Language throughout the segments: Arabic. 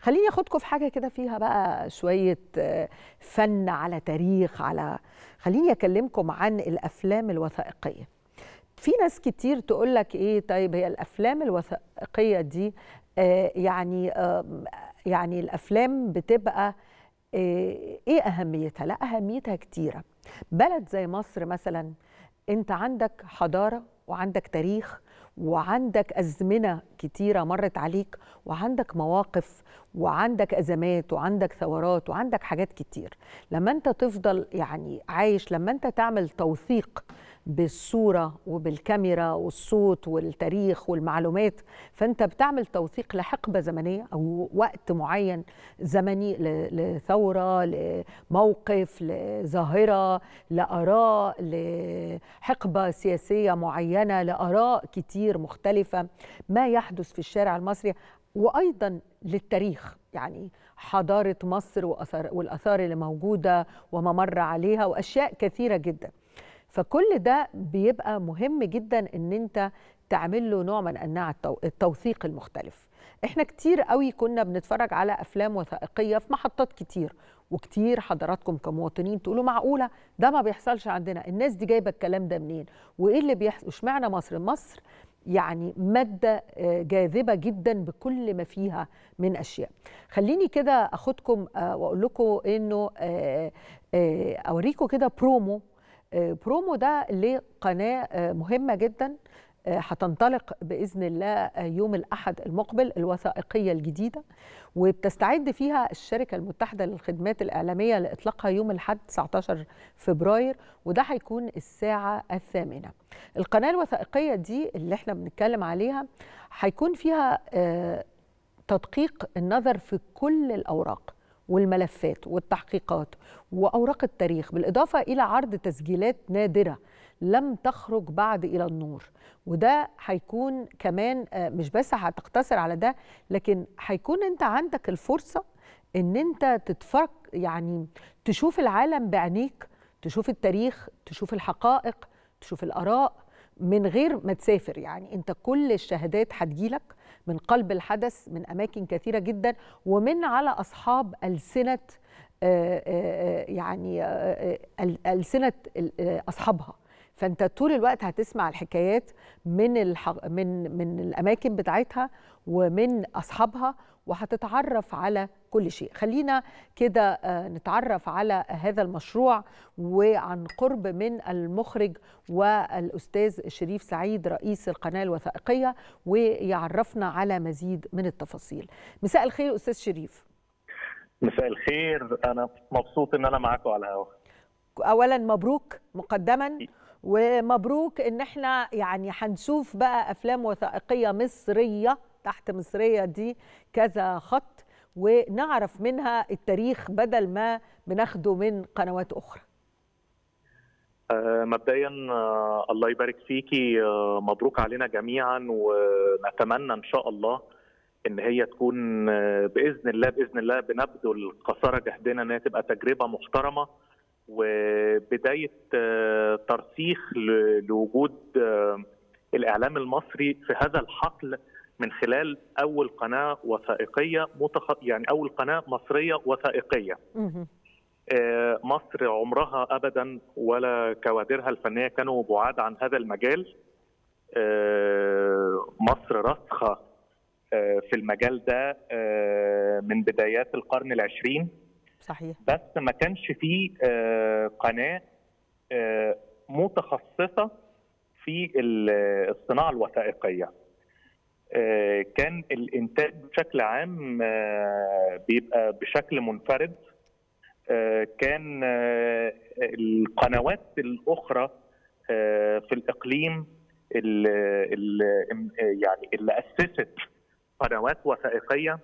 خليني أخدكم في حاجة كده فيها بقى شوية فن على تاريخ على خليني أكلمكم عن الأفلام الوثائقية. في ناس كتير تقول لك إيه طيب هي الأفلام الوثائقية دي آه يعني آه يعني الأفلام بتبقى آه إيه أهميتها؟ لا أهميتها كتيرة. بلد زي مصر مثلا أنت عندك حضارة وعندك تاريخ وعندك أزمنة كتيرة مرت عليك وعندك مواقف وعندك أزمات وعندك ثورات وعندك حاجات كتير. لما أنت تفضل يعني عايش لما أنت تعمل توثيق بالصورة وبالكاميرا والصوت والتاريخ والمعلومات فأنت بتعمل توثيق لحقبة زمنية أو وقت معين زمني لثورة لموقف لظاهرة لآراء لحقبة سياسية معينة لآراء كتير مختلفة. ما يحدث في الشارع المصري وأيضا للتاريخ يعني حضارة مصر وأثار والآثار اللي موجودة وما مر عليها وأشياء كثيرة جدا. فكل ده بيبقى مهم جدا إن أنت تعمل له نوع من أنواع التوثيق المختلف. إحنا كتير قوي كنا بنتفرج على أفلام وثائقية في محطات كتير وكتير حضراتكم كمواطنين تقولوا معقولة ده ما بيحصلش عندنا. الناس دي جايبة الكلام ده منين؟ وإيه اللي بيحصل اشمعنى مصر؟ مصر يعني مادة جاذبة جدا بكل ما فيها من أشياء. خليني كده أخدكم وأقول لكم أنه أوريكم كده برومو برومو ده لقناة مهمة جدا هتنطلق بإذن الله يوم الأحد المقبل الوثائقية الجديدة. وبتستعد فيها الشركة المتحدة للخدمات الإعلامية لإطلاقها يوم الأحد 19 فبراير وده هيكون الساعة الثامنة. القناة الوثائقية دي اللي إحنا بنتكلم عليها هيكون فيها تدقيق النظر في كل الأوراق. والملفات والتحقيقات وأوراق التاريخ بالإضافة إلى عرض تسجيلات نادرة لم تخرج بعد إلى النور. وده هيكون كمان مش بس هتقتصر على ده لكن هيكون أنت عندك الفرصة إن أنت تتفرج يعني تشوف العالم بعينيك تشوف التاريخ تشوف الحقائق تشوف الآراء من غير ما تسافر. يعني أنت كل الشهادات هتجيلك من قلب الحدث من أماكن كثيرة جدا ومن على أصحاب ألسنة يعني ألسنة أصحابها. فأنت طول الوقت هتسمع الحكايات من من من الأماكن بتاعتها ومن أصحابها وهتتعرف على كل شيء. خلينا كده نتعرف على هذا المشروع وعن قرب من المخرج والأستاذ شريف سعيد رئيس القناة الوثائقية ويعرفنا على مزيد من التفاصيل. مساء الخير أستاذ شريف. مساء الخير. أنا مبسوط إن أنا معاكم على الهواء اولا مبروك مقدما ومبروك إن إحنا يعني هنشوف بقى أفلام وثائقية مصرية تحت مصرية دي كذا خط ونعرف منها التاريخ بدل ما بناخده من قنوات أخرى. آه مبدئيا آه الله يبارك فيكي آه مبروك علينا جميعا ونتمنى إن شاء الله إن هي تكون بإذن الله بإذن الله بنبذل قصارى جهدنا إن هي تبقى تجربة محترمة وبداية ترسيخ لوجود الإعلام المصري في هذا الحقل من خلال أول قناة وثائقية متخ... يعني أول قناة مصرية وثائقية. مصر عمرها ابدا ولا كوادرها الفنية كانوا بعاد عن هذا المجال. مصر راسخة في المجال ده من بدايات القرن العشرين صحيح بس ما كانش فيه قناة متخصصة في الصناعة الوثائقية كان الإنتاج بشكل عام بيبقى بشكل منفرد كان القنوات الأخرى في الإقليم اللي يعني اللي أسست قنوات وثائقية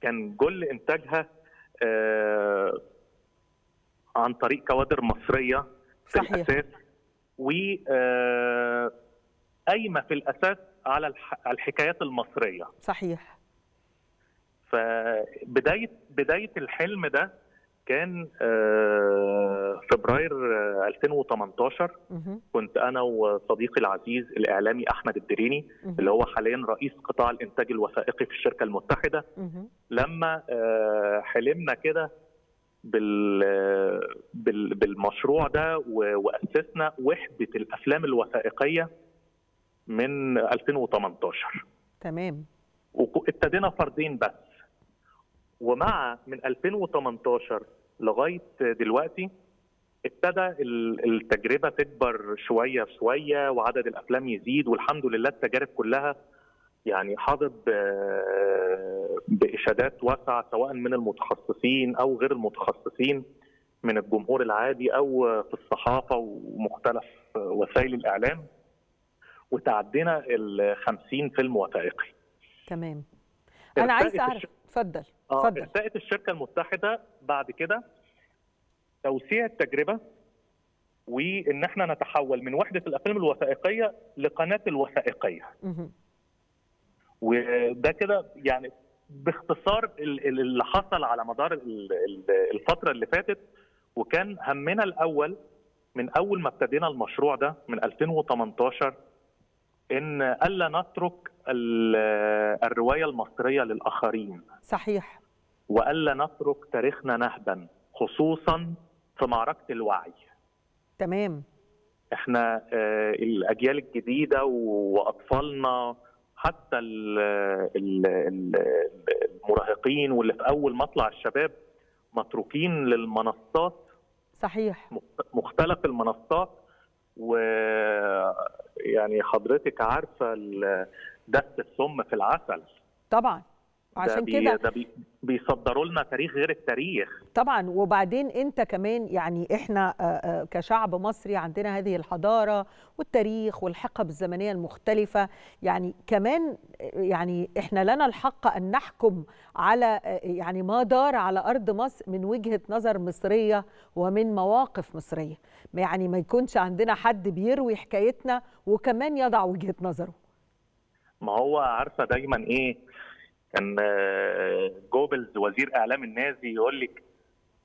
كان كل إنتاجها عن طريق كوادر مصرية في صحيح. الأساس و قايمه في الأساس على الحكايات المصرية صحيح فبداية بداية الحلم ده كان آه، فبراير آه، 2018 مهم. كنت أنا وصديقي العزيز الإعلامي أحمد الدريني. اللي هو حاليا رئيس قطاع الإنتاج الوثائقي في الشركة المتحدة. لما آه، حلمنا كده بال بال- بالمشروع ده وأسسنا وحدة الأفلام الوثائقية من 2018 تمام. وابتدينا فردين بس. ومع من 2018 لغاية دلوقتي ابتدى ال- التجربة تكبر شوية شوية وعدد الأفلام يزيد والحمد لله التجارب كلها يعني حاضت ب- بإشادات واسعة سواء من المتخصصين أو غير المتخصصين من الجمهور العادي أو في الصحافة ومختلف وسائل الإعلام. وتعدينا ال 50 فيلم وثائقي. تمام. أنا ارتقت أعرف. اتفضل. آه اتفضل. ارتقت الشركة المتحدة بعد كده توسيع التجربة وإن إحنا نتحول من وحدة الأفلام الوثائقية لقناة الوثائقية. وده كده يعني باختصار ال- ال- اللي حصل على مدار ال- ال- الفترة اللي فاتت وكان همنا الأول من أول ما ابتدينا المشروع ده من 2018 إن ألا نترك ال- الرواية المصرية للآخرين. صحيح. وألا نترك تاريخنا نهبا خصوصا في معركة الوعي. تمام. إحنا آه، الأجيال الجديدة وأطفالنا حتى ال- ال- ال- المراهقين واللي في أول مطلع الشباب متروكين للمنصات صحيح. مختلف المنصات و يعني حضرتك عارفة دس السم في العسل. طبعا. عشان كده ده بي- بيصدروا لنا تاريخ غير التاريخ. طبعا وبعدين انت كمان يعني إحنا آه، آه، كشعب مصري عندنا هذه الحضارة والتاريخ والحقب الزمنية المختلفة يعني كمان آه، يعني إحنا لنا الحق أن نحكم على يعني ما دار على أرض مصر من وجهة نظر مصرية ومن مواقف مصرية. يعني ما يكونش عندنا حد بيروي حكايتنا وكمان يضع وجهة نظره. ما هو عارفة دايما إيه كان آه، جوبلز وزير إعلام النازي يقول لك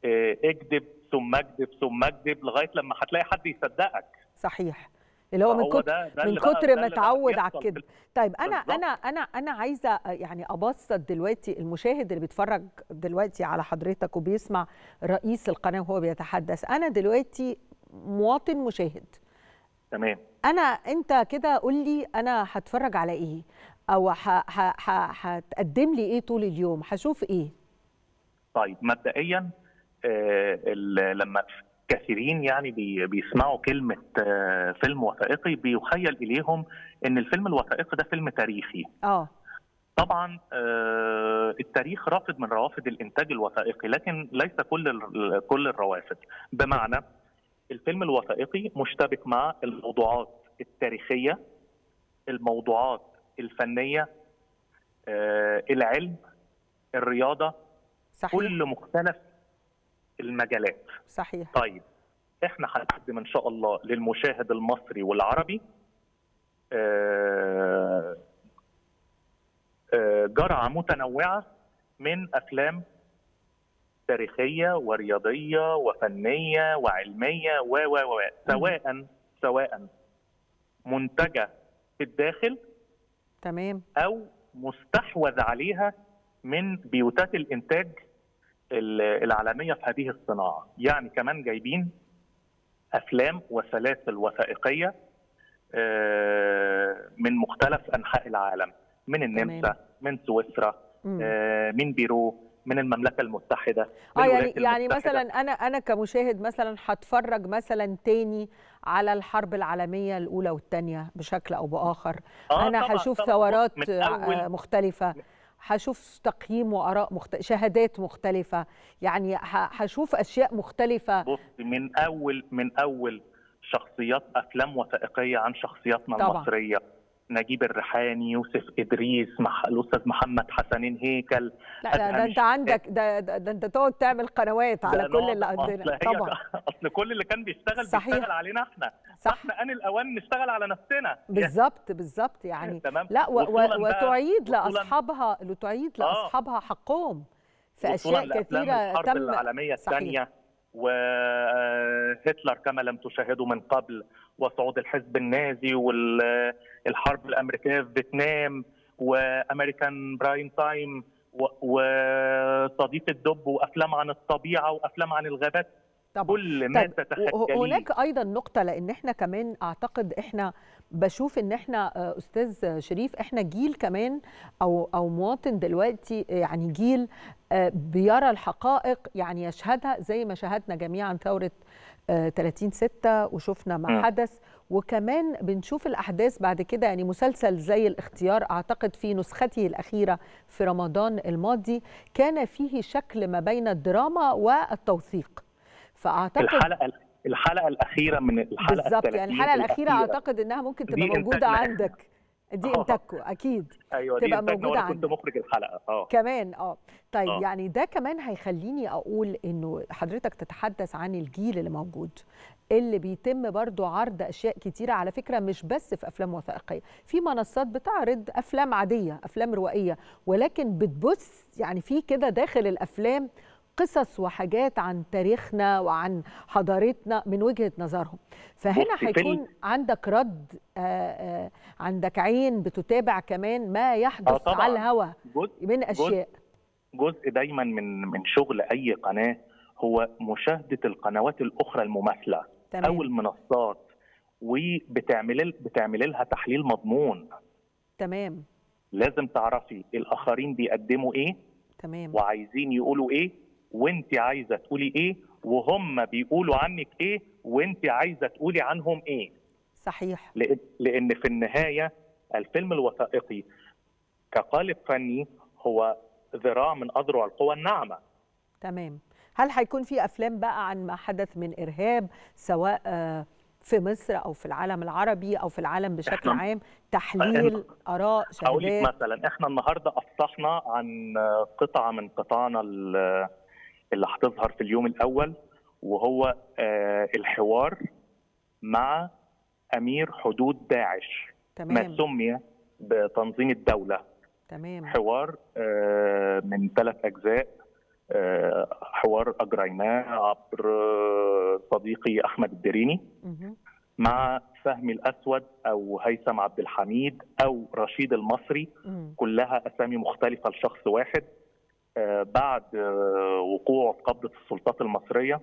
آه، اكذب ثم اكذب ثم اكذب لغاية لما هتلاقي حد يصدقك. صحيح. اللي هو من كتر ده- ده من كتر ما اتعود على الكذب طيب أنا بالظبط. أنا أنا أنا عايزة يعني أبسط دلوقتي المشاهد اللي بيتفرج دلوقتي على حضرتك وبيسمع رئيس القناة وهو بيتحدث. أنا دلوقتي مواطن مشاهد. تمام. أنا أنت كده قول لي أنا هتفرج على إيه؟ أو هتقدم لي إيه طول اليوم؟ هشوف إيه؟ طيب مبدئيا آه، لما كثيرين يعني بي- بيسمعوا كلمة آه، فيلم وثائقي بيخيل إليهم إن الفيلم الوثائقي ده فيلم تاريخي. آه. طبعا آه، التاريخ رافد من روافد الإنتاج الوثائقي لكن ليس كل كل الروافد. بمعنى الفيلم الوثائقي مشتبك مع الموضوعات التاريخية الموضوعات الفنية آه، العلم الرياضة صحيح. كل مختلف المجالات. صحيح. طيب إحنا هنقدم إن شاء الله للمشاهد المصري والعربي آه، آه، جرعة متنوعة من أفلام تاريخية ورياضية وفنية وعلمية و و و سواء سواء منتجة في الداخل تمام. أو مستحوذ عليها من بيوتات الإنتاج ال- العالمية في هذه الصناعة، يعني كمان جايبين أفلام وسلاسل وثائقية آه، من مختلف أنحاء العالم، من النمسا، من سويسرا،. آه، من بيرو، من المملكة المتحدة، آه يعني يعني المتحدة. مثلا أنا أنا كمشاهد مثلا هتفرج مثلا تاني على الحرب العالمية الأولى والثانيه بشكل أو بآخر آه أنا هشوف. ثورات آه، مختلفة هشوف تقييم وآراء مخت... شهادات مختلفة يعني هشوف أشياء مختلفة بص من اول من أول شخصيات أفلام وثائقية عن شخصياتنا طبعاً. المصرية نجيب الريحاني يوسف إدريس مح... الأستاذ محمد حسنين هيكل لا ده, ده أنت عندك ده, ده, أنت تقعد تعمل قنوات على كل نوع- اللي عندنا. طبعا. أصل كل اللي كان بيشتغل صحيح. بيشتغل علينا إحنا. صح. فإحنا ان الأوان نشتغل على نفسنا. بالظبط بالظبط يعني. تمام. لا و و وتعيد لأصحابها تعيد آه. لأصحابها حقهم في أشياء كثيرة الحرب تم العالمية. الثانية. وهتلر كما لم تشاهده من قبل وصعود الحزب النازي والحرب الأمريكية في فيتنام و American Prime Time وصديق الدب وأفلام عن الطبيعة وأفلام عن الغابات. طبعا. كل ما طيب تتخيليه. هناك أيضا نقطة لأن إحنا كمان أعتقد إحنا بشوف إن إحنا آه، أستاذ شريف إحنا جيل كمان أو أو مواطن دلوقتي يعني جيل بيرى الحقائق يعني يشهدها زي ما شاهدنا جميعا ثورة آه، 30 6 وشفنا ما. حدث وكمان بنشوف الأحداث بعد كده يعني مسلسل زي الاختيار أعتقد في نسخته الأخيرة في رمضان الماضي كان فيه شكل ما بين الدراما والتوثيق فأعتقد الحلقة الحلقة الأخيرة من الحلقة بالظبط 30 يعني الحلقة الأخيرة أعتقد إنها ممكن دي تبقى إنتاجنا. عندك دي. انتاجكم أكيد أيوه دي تبقى إنتاجنا موجودة وأنا كنت. مخرج الحلقة آه كمان آه طيب آه. يعني ده كمان هيخليني أقول إنه حضرتك تتحدث عن الجيل اللي موجود اللي بيتم برضو عرض أشياء كتيرة على فكرة مش بس في أفلام وثائقية في منصات بتعرض أفلام عادية أفلام روائية ولكن بتبث يعني في كده داخل الأفلام قصص وحاجات عن تاريخنا وعن حضارتنا من وجهة نظرهم. فهنا هيكون عندك رد آه آه عندك عين بتتابع كمان ما يحدث طبعاً. على الهوا من أشياء. جزء دايما من من شغل أي قناة هو مشاهدة القنوات الأخرى المماثلة. تمام. أو المنصات وبتعمل بتعمل لها تحليل مضمون. تمام. لازم تعرفي الآخرين بيقدموا إيه تمام. وعايزين يقولوا إيه. وانت عايزة تقولي إيه؟ وهم بيقولوا عنك إيه؟ وانت عايزة تقولي عنهم إيه؟ صحيح. لأن في النهاية الفيلم الوثائقي كقالب فني هو ذراع من أذرع القوى الناعمة. تمام. هل هيكون في أفلام بقى عن ما حدث من إرهاب سواء آه، في مصر أو في العالم العربي أو في العالم بشكل عام؟ تحليل آراء شهادات؟ مثلا إحنا النهارده أفصحنا عن قطعة من قطعنا اللي هتظهر في اليوم الأول وهو آه، الحوار مع أمير حدود داعش. ما تمام سمي بتنظيم الدولة. تمام. حوار آه، من ثلاث أجزاء آه، حوار أجريناه عبر صديقي أحمد الدريني. مع فهمي الأسود أو هيثم عبد الحميد أو رشيد المصري. كلها أسامي مختلفة لشخص واحد. بعد آه، وقوعه في قبضة السلطات المصرية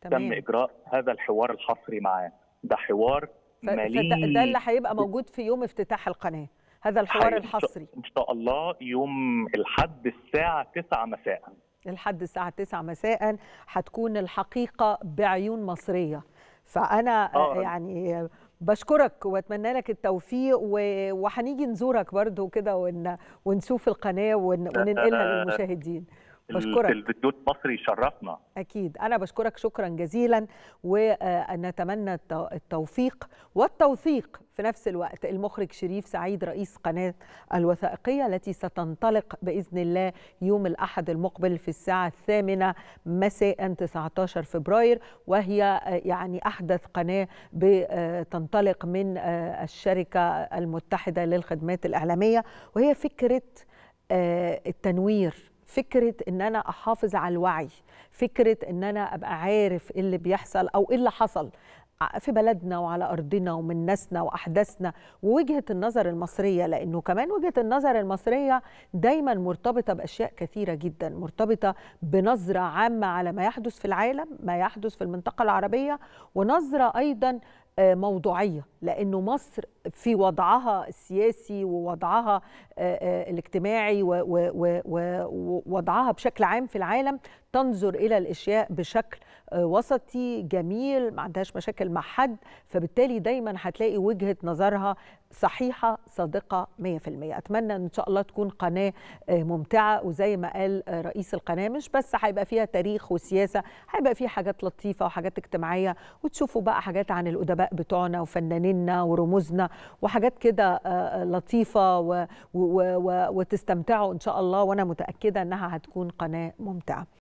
تم تمام. إجراء هذا الحوار الحصري معاه. ده حوار مليء ده اللي هيبقى موجود في يوم افتتاح القناة هذا الحوار. الحصري. إن شاء الله يوم الحد الساعة 9 مساء. لحد الساعة 9 مساء هتكون الحقيقة بعيون مصرية. فأنا آه. يعني بشكرك واتمنى لك التوفيق وهنيجي نزورك برضو كده ون... ونشوف القناة ون... وننقلها للمشاهدين. بشكرك. التلفزيون المصري يشرفنا. أكيد. أنا بشكرك شكرا جزيلا ونتمنى التو- التوفيق والتوثيق في نفس الوقت. المخرج شريف سعيد رئيس قناة الوثائقية التي ستنطلق بإذن الله يوم الأحد المقبل في الساعة الثامنة مساء 19 فبراير. وهي يعني أحدث قناة بتنطلق من الشركة المتحدة للخدمات الإعلامية وهي فكرة آه، التنوير. فكرة إن أنا أحافظ على الوعي فكرة إن أنا أبقى عارف إيه اللي بيحصل أو إيه اللي حصل في بلدنا وعلى أرضنا ومن ناسنا وأحداثنا ووجهة النظر المصرية لأنه كمان وجهة النظر المصرية دايما مرتبطة بأشياء كثيرة جدا مرتبطة بنظرة عامة على ما يحدث في العالم ما يحدث في المنطقة العربية ونظرة أيضا آه، موضوعية لأنه مصر في وضعها السياسي ووضعها آه، آه، الاجتماعي ووضعها بشكل عام في العالم تنظر إلى الأشياء بشكل وسطي جميل ما عندهاش مشاكل مع حد فبالتالي دايما هتلاقي وجهة نظرها صحيحة صادقة 100% أتمنى أن شاء الله تكون قناة آه، ممتعة وزي ما قال آه، رئيس القناة مش بس هيبقى فيها تاريخ وسياسة هيبقى فيها حاجات لطيفة وحاجات اجتماعية وتشوفوا بقى حاجات عن الأدباء بتوعنا وفنانينا ورموزنا وحاجات كده آه، لطيفة و- و- و- وتستمتعوا إن شاء الله وأنا متأكدة أنها هتكون قناة ممتعة.